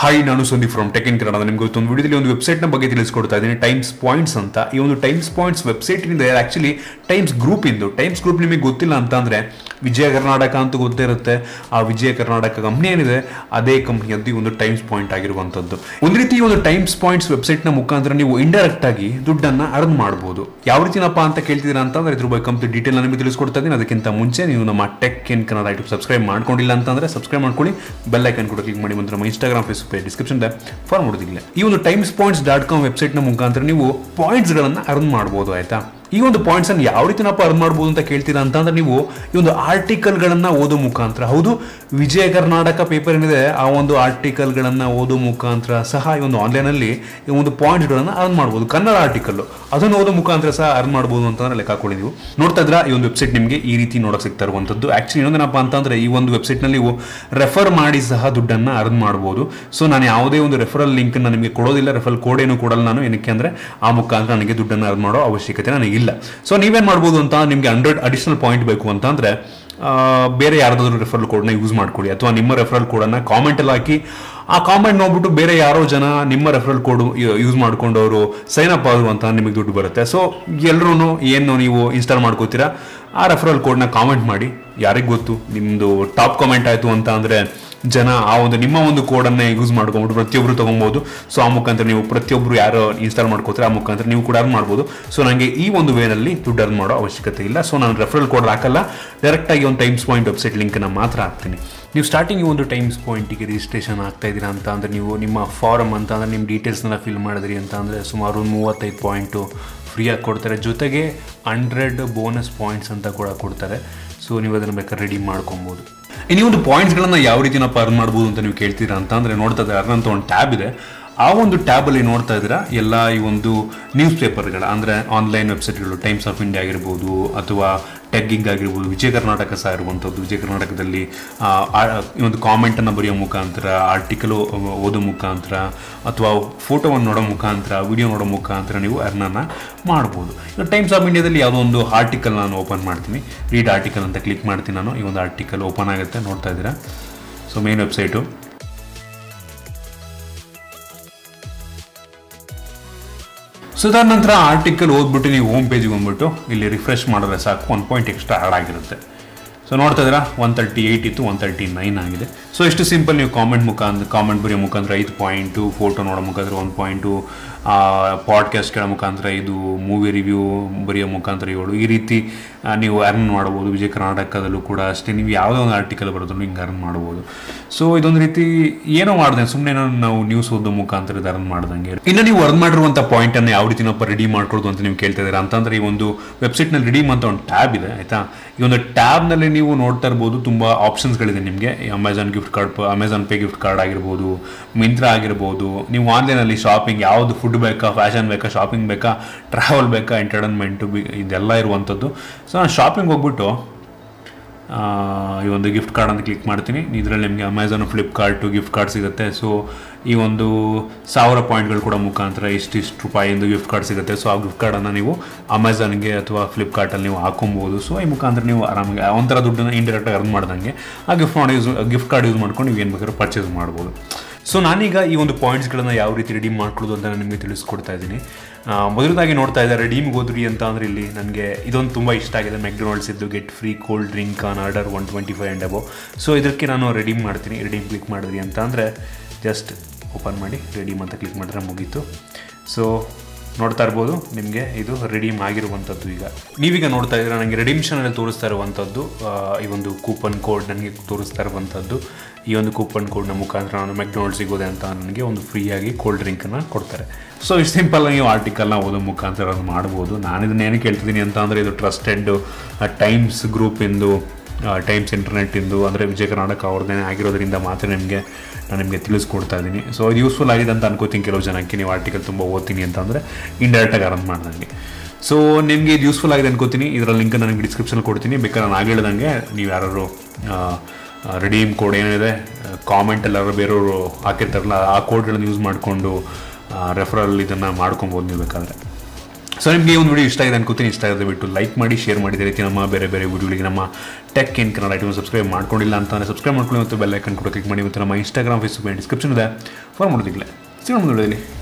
Hi ನಾನು Sandeep from tech in Kannada ನಿಮ್ಗೆ ಒಂದು ವಿಡಿಯೋದಲ್ಲಿ ಒಂದು ವೆಬ್ಸೈಟ್ನ ಬಗ್ಗೆ ತಿಳಿಸ್ಕೊಡ್ತಾ ಇದ್ದೀನಿ ಟೈಮ್ಸ್ ಪಾಯಿಂಟ್ಸ್ ಅಂತ. ಈ ಒಂದು ಟೈಮ್ಸ್ ಪಾಯಿಂಟ್ಸ್ ವೆಬ್ಸೈಟ್ನಿಂದ ಆ್ಯಕ್ಚುಲಿ ಟೈಮ್ಸ್ ಗ್ರೂಪ್ ಇಂದು. ಟೈಮ್ಸ್ ಗ್ರೂಪ್ ನಿಮಗೆ ಗೊತ್ತಿಲ್ಲ ಅಂತ ಅಂದರೆ ವಿಜಯ ಕರ್ನಾಟಕ ಅಂತ ಗೊತ್ತಿರುತ್ತೆ ಆ ವಿಜಯ ಕರ್ನಾಟಕ ಕಂಪ್ನಿ ಏನಿದೆ, ಅದೇ ಕಂಪ್ನಿಯದ್ದು ಒಂದು ಟೈಮ್ಸ್ ಪಾಯಿಂಟ್ ಆಗಿರುವಂಥದ್ದು. ಒಂದು ರೀತಿ ಈ ಒಂದು ಟೈಮ್ಸ್ ಪಾಯಿಂಟ್ಸ್ ವೆಬ್ಸೈಟ್ನ ಮುಖಾಂತರ ನೀವು ಇಂಡೈರೆಕ್ಟ್ ಆಗಿ ದುಡ್ಡನ್ನು ಅರ್ನ್ ಮಾಡ್ಬೋದು. ಯಾವ ರೀತಿನಪ್ಪ ಅಂತ ಕೇಳ್ತಿದ್ದೀರಾ ಅಂತಂದ್ರೆ ಇದ್ರ ಬಗ್ಗೆ ಕಂಪ್ಲೀಟ್ ಡೀಟೇಲ್ ನಿಮಗೆ ತಿಳಿಸ್ಕೊಡ್ತಾ ಇದ್ದೀನಿ. ಅದಕ್ಕಿಂತ ಮುಂಚೆ ನೀವು ನಮ್ಮ tech in Kannada YouTube subscribe ಮಾಡ್ಕೊಂಡಿಲ್ಲ ಅಂತಂದ್ರೆ ಸಬ್ಸ್ಕ್ರೈಬ್ ಮಾಡ್ಕೊಳ್ಳಿ. ಬೆಲ್ ಐಕನ್ ಕೂಡ ಕ್ಲಿಕ್ ಮಾಡಿ. ನಮ್ಮ ಇನ್ಸ್ಟಾಗ್ರಾಮ್ ಫೇಸ್ಬುಕ್ ಡಿಸ್ಕ್ರಿಪ್ಷನ್ ಫಾರ್ ಮಾಡೋದಿಲ್ಲ ಈ ಒಂದು ಟೈಮ್ಸ್ ಪಾಯಿಂಟ್ಸ್ ಡಾಟ್ ಕಾಮ್ ವೆಬ್ಸೈಟ್ನ ಮುಖಾಂತರ ನೀವು ಪಾಯಿಂಟ್ಸ್ಗಳನ್ನು ಅರ್ನ್ ಮಾಡ್ಬೋದು, ಆಯ್ತಾ? ಈ ಒಂದು ಪಾಯಿಂಟ್ಸ್ ಅನ್ನು ಯಾವ ರೀತಿನಪ್ಪ ಅರ್ನ್ ಮಾಡ್ಬೋದು ಅಂತ ಕೇಳ್ತೀರಾ ಅಂತಂದ್ರೆ ನೀವು ಈ ಒಂದು ಆರ್ಟಿಕಲ್ಗಳನ್ನ ಓದೋ ಮುಖಾಂತರ. ಹೌದು, ವಿಜಯ ಕರ್ನಾಟಕ ಪೇಪರ್ ಏನಿದೆ, ಆ ಒಂದು ಆರ್ಟಿಕಲ್ಗಳನ್ನ ಓದೋ ಮುಖಾಂತರ ಸಹ ಈ ಒಂದು ಆನ್ಲೈನ್ ಅಲ್ಲಿ ಈ ಒಂದು ಪಾಯಿಂಟ್ಸ್ಗಳನ್ನ ಅರ್ನ್ ಮಾಡಬಹುದು ಕನ್ನಡ ಆರ್ಟಿಕಲ್ ಅದನ್ನು ಓದೋ ಮುಖಾಂತರ ಸಹ ಅರ್ನ್ ಮಾಡ್ಬೋದು ಅಂತಂದ್ರೆ ಲೆಕ್ಕ ಹಾಕೊಳ್ಳಿ ನೀವು. ನೋಡ್ತಾ ಇದ್ರ ಈ ಒಂದು ವೆಬ್ಸೈಟ್ ನಿಮಗೆ ಈ ರೀತಿ ನೋಡಕ್ ಸಿಗ್ತಾ ಇರುವಂತದ್ದು ಆಕ್ಚುಲಿ ಇನ್ನೊಂದೇನಪ್ಪ ಅಂತಂದ್ರೆ ಈ ಒಂದು ವೆಬ್ಸೈಟ್ನಲ್ಲಿ ನೀವು ರೆಫರ್ ಮಾಡಿ ಸಹ ದುಡ್ಡನ್ನ ಅರ್ನ್ ಮಾಡಬಹುದು ಸೊ ನಾನು ಯಾವುದೇ ಒಂದು ರೆಫರಲ್ ಲಿಂಕ್ ನಿಮಗೆ ಕೊಡೋದಿಲ್ಲ ರೆಫರಲ್ ಕೋಡ್ ಏನು ಕೊಡಲ್ಲ ನಾನು. ಏನಕ್ಕೆ ಅಂದ್ರೆ ಆ ಮುಖಾಂತರ ನನಗೆ ದುಡ್ಡನ್ನು ಅರ್ನ್ ಮಾಡೋ ಅವಶ್ಯಕತೆ ನನಗೆ ಇಲ್ಲ. ಸೊ ನೀವೇನು ಮಾಡ್ಬೋದು ಅಂತ ನಿಮಗೆ ಹಂಡ್ರೆಡ್ ಅಡಿಷನಲ್ ಪಾಯಿಂಟ್ ಬೇಕು ಅಂತಂದರೆ ಬೇರೆ ಯಾರಾದರೂ ರೆಫರಲ್ ಕೋಡ್ನ ಯೂಸ್ ಮಾಡ್ಕೊಳ್ಳಿ ಅಥವಾ ನಿಮ್ಮ ರೆಫರಲ್ ಕೋಡನ್ನು ಕಾಮೆಂಟಲ್ಲಿ ಹಾಕಿ. ಆ ಕಾಮೆಂಟ್ ನೋಡ್ಬಿಟ್ಟು ಬೇರೆ ಯಾರೋ ಜನ ನಿಮ್ಮ ರೆಫರಲ್ ಕೋಡ್ ಯೂಸ್ ಮಾಡ್ಕೊಂಡು ಅವರು ಸೈನ್ ಅಪ್ ಆದರು ಅಂತ ನಿಮಗೆ ದುಡ್ಡು ಬರುತ್ತೆ. ಸೊ ಎಲ್ಲರೂ ಏನು ನೀವು ಇನ್ಸ್ಟಾಲ್ ಮಾಡ್ಕೋತೀರಾ? ಆ ರೆಫರಲ್ ಕೋಡ್ನ ಕಾಮೆಂಟ್ ಮಾಡಿ. ಯಾರಿಗೆ ಗೊತ್ತು? ನಿಮ್ಮದು ಟಾಪ್ ಕಾಮೆಂಟ್ ಆಯಿತು ಅಂತ ಅಂದರೆ ಜನ ಆ ಒಂದು ನಿಮ್ಮ ಒಂದು ಕೋಡನ್ನು ಯೂಸ್ ಮಾಡ್ಕೊಂಡ್ಬಿಟ್ಟು ಪ್ರತಿಯೊಬ್ಬರು ತೊಗೊಬೋದು. ಸೊ ಆ ಮುಖಾಂತರ ನೀವು ಪ್ರತಿಯೊಬ್ಬರು ಯಾರು ಇನ್ಸ್ಟಾಲ್ ಮಾಡ್ಕೋತಾರೆ, ಆ ಮುಖಾಂತರ ನೀವು ಕೂಡ ಅರ್ನ್ ಮಾಡ್ಬೋದು. ಸೊ ನನಗೆ ಈ ಒಂದು ವೇನಲ್ಲಿ ದುಡ್ಡು ಅರ್ನ್ ಮಾಡೋ ಅವಶ್ಯಕತೆ ಇಲ್ಲ. ಸೊ ನಾನು ರೆಫರಲ್ ಕೋಡ್ ಹಾಕಲ್ಲ. ಡೈರೆಕ್ಟಾಗಿ ಒಂದು ಟೈಮ್ಸ್ ಪಾಯಿಂಟ್ ವೆಬ್ಸೈಟ್ ಲಿಂಕನ್ನು ಮಾತ್ರ ಹಾಕ್ತೀನಿ. ನೀವು ಸ್ಟಾರ್ಟಿಂಗ್ ಒಂದು ಟೈಮ್ಸ್ ಪಾಯಿಂಟಿಗೆ ರಿಜಿಸ್ಟ್ರೇಷನ್ ಆಗ್ತಾ ಇದ್ದೀರಾ ಅಂತ ಅಂದರೆ ನೀವು ನಿಮ್ಮ ಫಾರಮ್ ಅಂತ ಅಂದರೆ ನಿಮ್ಮ ಡೀಟೇಲ್ಸ್ನೆಲ್ಲ ಫಿಲ್ ಮಾಡಿದ್ರಿ ಅಂತ ಅಂದರೆ ಸುಮಾರು ಒಂದು ಮೂವತ್ತೈದು ಪಾಯಿಂಟು ಫ್ರೀಯಾಗಿ ಕೊಡ್ತಾರೆ. ಜೊತೆಗೆ ಹಂಡ್ರೆಡ್ ಬೋನಸ್ ಪಾಯಿಂಟ್ಸ್ ಅಂತ ಕೂಡ ಕೊಡ್ತಾರೆ. ಸೊ ನೀವು ಅದನ್ನು ಬೇಕಾದ್ರೆ ರೆಡಿ ಮಾಡ್ಕೊಬೋದು. ಈ ಒಂದು ಪಾಯಿಂಟ್ಸ್ಗಳನ್ನು ಯಾವ ರೀತಿ ನಾವು ಅರ್ನ್ ಮಾಡ್ಬೋದು ಅಂತ ನೀವು ಕೇಳ್ತೀರಾ ಅಂತ ಅಂದರೆ ನೋಡ್ತಾ ಇದ್ದಾರೆ ಅಂತ ಒಂದು ಟ್ಯಾಬ್ ಇದೆ. ಆ ಒಂದು ಟ್ಯಾಬಲ್ಲಿ ನೋಡ್ತಾ ಇದ್ದೀರಾ ಎಲ್ಲ ಈ ಒಂದು ನ್ಯೂಸ್ ಪೇಪರ್ಗಳ, ಅಂದರೆ ಆನ್ಲೈನ್ ವೆಬ್ಸೈಟ್ಗಳು ಟೈಮ್ಸ್ ಆಫ್ ಇಂಡಿಯಾ ಆಗಿರ್ಬೋದು ಅಥವಾ ಟೆಗ್ಗಿಂಗ್ ಆಗಿರ್ಬೋದು, ವಿಜಯ ಕರ್ನಾಟಕ ಸಹ ಇರುವಂಥದ್ದು. ವಿಜಯ ಕರ್ನಾಟಕದಲ್ಲಿ ಈ ಒಂದು ಕಾಮೆಂಟನ್ನು ಬರೆಯೋ ಮುಖಾಂತರ ಆರ್ಟಿಕಲು ಓದೋ ಮುಖಾಂತರ, ಅಥವಾ ಫೋಟೋವನ್ನು ನೋಡೋ ಮುಖಾಂತರ ವಿಡಿಯೋ ನೋಡೋ ಮುಖಾಂತರ ನೀವು ಅರ್ನನ್ನು ಮಾಡ್ಬೋದು. ಈಗ ಟೈಮ್ಸ್ ಆಫ್ ಇಂಡಿಯಾದಲ್ಲಿ ಯಾವುದೋ ಒಂದು ಆರ್ಟಿಕಲ್ ನಾನು ಓಪನ್ ಮಾಡ್ತೀನಿ. ರೀಡ್ ಆರ್ಟಿಕಲ್ ಅಂತ ಕ್ಲಿಕ್ ಮಾಡ್ತೀನಿ ನಾನು. ಈ ಒಂದು ಆರ್ಟಿಕಲ್ ಓಪನ್ ಆಗುತ್ತೆ, ನೋಡ್ತಾ ಇದ್ದೀರಾ? ಸೊ ಮೇನ್ ವೆಬ್ಸೈಟು ಸೊ ಅದಾದ ನಂತರ ಆರ್ಟಿಕಲ್ ಓದ್ಬಿಟ್ಟು ನೀವು ಹೋಮ್ ಪೇಜಿಗೆ ಬಂದ್ಬಿಟ್ಟು ಇಲ್ಲಿ ರಿಫ್ರೆಶ್ ಮಾಡಿದ್ರೆ ಸಾಕು. ಒನ್ ಪಾಯಿಂಟ್ ಎಕ್ಸ್ಟ್ರಾ ಆ್ಯಡ್ ಆಗಿರುತ್ತೆ. ಸೊ ನೋಡ್ತಾ ಇದ್ದೀರಾ? ಒನ್ ತರ್ಟಿ ಏಯ್ಟ್ ಇತ್ತು ಒನ್ ತರ್ಟಿ ನೈನ್ ಆಗಿದೆ. ಸೊ ಎಷ್ಟು ಸಿಂಪಲ್ ನೀವು ಕಾಮೆಂಟ್ ಮುಖಾಂತರ ಕಾಮೆಂಟ್ ಬರೆಯೋ ಮುಖಾಂತರ ಐದು ಪಾಯಿಂಟು ಫೋಟೋ ನೋಡೋ ಮುಖಾಂತರ ಒಂದು ಪಾಯಿಂಟು ಪಾಡ್ಕಾಸ್ಟ್ ಕೇಳೋ ಮುಖಾಂತರ ಇದು ಮೂವಿ ರಿವ್ಯೂ ಬರೆಯೋ ಮುಖಾಂತರ ಏಳು. ಈ ರೀತಿ ನೀವು ಅರ್ನ್ ಮಾಡ್ಬೋದು ವಿಜಯ ಕರ್ನಾಟಕದಲ್ಲೂ ಕೂಡ ಅಷ್ಟೇ. ನೀವು ಯಾವುದೋ ಒಂದು ಆರ್ಟಿಕಲ್ ಬರೋದ್ರೂ ಹಿಂಗೆ ಅರ್ನ್ ಮಾಡ್ಬೋದು ಸೊ ಇದೊಂದು ರೀತಿ ಏನೋ ಮಾಡಿದೆ. ಸುಮ್ಮನೆ ನಾವು ನ್ಯೂಸ್ ಓದೋ ಮುಖಾಂತರ ಇದು ಅರ್ನ್ ಮಾಡ್ದಂಗೆ. ಇನ್ನು ನೀವು ಅರ್ನ್ ಮಾಡಿರುವಂಥ ಪಾಯಿಂಟನ್ನು ಯಾವ ರೀತಿ ನಾವು ರೆಡಿ ಮಾಡ್ಕೊಡೋದು ಅಂತ ನೀವು ಕೇಳ್ತಾ ಇದ್ದೀರಾ? ಅಂತಂದ್ರೆ ಈ ಒಂದು ವೆಬ್ಸೈಟ್ನಲ್ಲಿ ರಿಡೀಮ್ ಅಂತ ಒಂದು ಟ್ಯಾಬ್ ಇದೆ, ಆಯಿತಾ? ಈ ಒಂದು ಟ್ಯಾಬ್ನಲ್ಲಿ ನೀವು ನೋಡ್ತಾ ಇರ್ಬೋದು ತುಂಬ ಆಪ್ಷನ್ಸ್ಗಳಿದೆ ನಿಮಗೆ. Amazon gift card Amazon Pay gift card ಆಗಿರ್ಬೋದು ಮಿಂತ್ರಾ ಆಗಿರ್ಬೋದು. ನೀವು ಆನ್ಲೈನಲ್ಲಿ ಶಾಪಿಂಗ್ ಯಾವುದು ಫುಡ್ ಬೇಕಾ ಫ್ಯಾಷನ್ ಬೇಕಾ ಶಾಪಿಂಗ್ ಬೇಕಾ ಟ್ರಾವೆಲ್ ಬೇಕಾ ಎಂಟರ್ಟೈನ್ಮೆಂಟು ಇದೆಲ್ಲ ಇರುವಂಥದ್ದು. ಸೊ ನಾನು ಶಾಪಿಂಗ್ ಹೋಗ್ಬಿಟ್ಟು ಈ ಒಂದು ಗಿಫ್ಟ್ ಕಾರ್ಡ್ ಅಂತ ಕ್ಲಿಕ್ ಮಾಡ್ತೀನಿ. ಇದರಲ್ಲಿ ನಿಮಗೆ ಅಮೆಝಾನ್ ಫ್ಲಿಪ್ಕಾರ್ಟು ಗಿಫ್ಟ್ ಕಾರ್ಡ್ ಸಿಗುತ್ತೆ. ಸೊ ಈ ಒಂದು ಸಾವಿರ ಪಾಯಿಂಟ್ಗಳು ಕೂಡ ಮುಖಾಂತರ ಇಷ್ಟಿಷ್ಟು ರೂಪಾಯಿಂದು ಗಿಫ್ಟ್ ಕಾರ್ಡ್ ಸಿಗುತ್ತೆ. ಸೊ ಆ ಗಿಫ್ಟ್ ಕಾರ್ಡನ್ನು ನೀವು ಅಮೆಝಾನ್ಗೆ ಅಥವಾ ಫ್ಲಿಪ್ಕಾರ್ಟಲ್ಲಿ ನೀವು ಹಾಕೊಬೋದು. ಸೊ ಈ ಮುಖಾಂತರ ನೀವು ಆರಾಮಾಗಿ ಒಂಥರ ದುಡ್ಡನ್ನು ಇಂಡೈರೆಕ್ಟಾಗಿ ಅರ್ನ್ ಮಾಡ್ದಂಗೆ, ಆ ಗಿಫ್ಟ್ ಮಾಡಿ ಯೂಸ್ ಗಿಫ್ಟ್ ಕಾರ್ಡ್ ಯೂಸ್ ಮಾಡ್ಕೊಂಡು ನೀವು ಏನು ಬೇಕಾದ್ರೂ ಪರ್ಚೇಸ್ ಮಾಡ್ಬೋದು. ಸೊ ನಾನೀಗ ಈ ಒಂದು ಪಾಯಿಂಟ್ಸ್ಗಳನ್ನು ಯಾವ ರೀತಿ ರಿಡೀಮ್ ಮಾಡ್ಕೊಳ್ಳೋದು ಅಂತ ನಾನು ನಿಮಗೆ ತಿಳಿಸ್ಕೊಡ್ತಾ ಇದ್ದೀನಿ. ಮೊದಲದಾಗಿ ನೋಡ್ತಾ ಇದ್ದಾರೆ ರಿಡೀಮ್ಗೆ ಹೋದ್ರಿ ಅಂತ ಅಂದರೆ ಇಲ್ಲಿ ನನಗೆ ಇದೊಂದು ತುಂಬ ಇಷ್ಟ ಆಗಿದೆ. ಮೆಕ್ಡೊನಾಲ್ಡ್ಸ್ ಇದ್ದು get free cold drink on order one twenty five and above so ಇದಕ್ಕೆ ನಾನು ರೆಡೀಮ್ ಮಾಡ್ತೀನಿ. ರೆಡೀಮ್ ಕ್ಲಿಕ್ ಮಾಡಿದ್ರಿ ಅಂತ ಅಂದರೆ ಜಸ್ಟ್ ಓಪನ್ ಮಾಡಿ ರೆಡೀಮ್ ಅಂತ ಕ್ಲಿಕ್ ಮಾಡಿದ್ರೆ ಮುಗೀತು. ಸೊ ನೋಡ್ತಾ ಇರ್ಬೋದು. ನಿಮಗೆ ಇದು ರಿಡೀಮ್ ಆಗಿರುವಂಥದ್ದು ಈಗ. ನೀವೀಗ ನೋಡ್ತಾ ಇದ್ದೀರಾ ನನಗೆ ರಿಡೀಮ್ಷನಲ್ಲಿ ತೋರಿಸ್ತಾ ಇರುವಂಥದ್ದು ಈ ಒಂದು ಕೂಪನ್ ಕೋಡ್ ನನಗೆ ತೋರಿಸ್ತಾ ಇರುವಂಥದ್ದು ಈ ಒಂದು ಕೂಪನ್ ಕೋಡ್ನ ಮುಖಾಂತರ ನಾನು ಮೆಕ್ಡೊನಾಲ್ಡ್ ಸಿಗೋದೆ ಅಂತ ನನಗೆ ಒಂದು ಫ್ರೀಯಾಗಿ ಕೋಲ್ಡ್ ಡ್ರಿಂಕನ್ನು ಕೊಡ್ತಾರೆ. ಸೊ ಇಷ್ಟು ಸಿಂಪಲ್ ನೀವು ಆರ್ಟಿಕಲ್ನ ಓದೋ ಮುಖಾಂತರ ಮಾಡ್ಬೋದು. ನಾನು ಇದನ್ನ ಏನು ಕೇಳ್ತಿದ್ದೀನಿ ಅಂತ ಅಂದರೆ ಇದು ಟ್ರಸ್ಟೆಡ್ ಟೈಮ್ಸ್ ಗ್ರೂಪಿಂದು ಟೈಮ್ಸ್ ಇಂಟರ್ನೆಟ್ಟಿಂದು ಅಂದರೆ ವಿಜಯ ಕರ್ನಾಟಕ ಅವ್ರದ್ದೇ ಆಗಿರೋದ್ರಿಂದ ಮಾತ್ರ ನಿಮಗೆ ನಾನು ನಿಮಗೆ ತಿಳಿಸ್ಕೊಡ್ತಾ ಇದ್ದೀನಿ. ಸೊ ಅದು ಯೂಸ್ಫುಲ್ ಆಗಿದೆ ಅಂತ ಅನ್ಕೋತೀನಿ ಕೆಲವು ಜನಕ್ಕೆ. ನೀವು ಆರ್ಟಿಕಲ್ ತುಂಬ ಓದ್ತೀನಿ ಅಂತಂದರೆ ಇಂಡೈರೆಕ್ಟಾಗಿ ಅರ್ನ್ ಮಾಡ್ದಂಗೆ ಸೊ ನಿಮಗೆ ಇದು ಯೂಸ್ಫುಲ್ ಆಗಿದೆ ಅನ್ಕೋತೀನಿ. ಇದರ ಲಿಂಕ್ ನನಗೆ ಡಿಸ್ಕ್ರಿಪ್ಷನ್ ಕೊಡ್ತೀನಿ. ಬೇಕಾದ್ರೆ ನಾನು ಆಗಿಳ್ದಂಗೆ ನೀವು ಯಾರು ರೆಡೀಮ್ ಕೋಡ್ ಏನಿದೆ ಕಾಮೆಂಟ್ ಎಲ್ಲರೂ ಬೇರೆಯವರು ಹಾಕಿರ್ತಾರಲ್ಲ, ಆ ಕೋಡ್ಗಳನ್ನು ಯೂಸ್ ಮಾಡಿಕೊಂಡು ರೆಫರಲ್ ಇದನ್ನು ಮಾಡ್ಕೊಬೋದು ನೀವು ಬೇಕಾದರೆ. ಸೊ ನಿಮಗೆ ಒಂದು ವಿಡಿಯೋ ಇಷ್ಟ ಆಗಿದೆ ಅನ್ಕೋತೀನಿ. ಇಷ್ಟ ಆಗಿದೆ ಬಿಟ್ಟು ಲೈಕ್ ಮಾಡಿ ಶೇರ್ ಮಾಡಿದ ರೀತಿ ನಮ್ಮ ಬೇರೆ ಬೇರೆ ವಿಡಿಯೋಗಳಿಗೆ ನಮ್ಮ tech in Kannada item subscribe ಮಾಡ್ಕೊಂಡಿಲ್ಲ ಅಂತಂದರೆ ಸಬ್ಸ್ಕ್ರೈಬ್ ಮಾಡ್ಕೊಳ್ಳಿ ಮತ್ತು ಬೆಲ್ ಐಕನ್ ಕೂಡ ಕ್ಲಿಕ್ ಮಾಡಿ. ಮತ್ತು ನಮ್ಮ ಇನ್ಸ್ಟಾಗ್ರಾಮ್ ಫೇಸ್ಬುಕ್ ಡಿಸ್ಕ್ರಿಪ್ಷನ್ ಇದೆ. ಫಾರ್ ಮಾಡೋದಿಲ್ಲ ಸಿಗೋಣ ಮುಂದೆ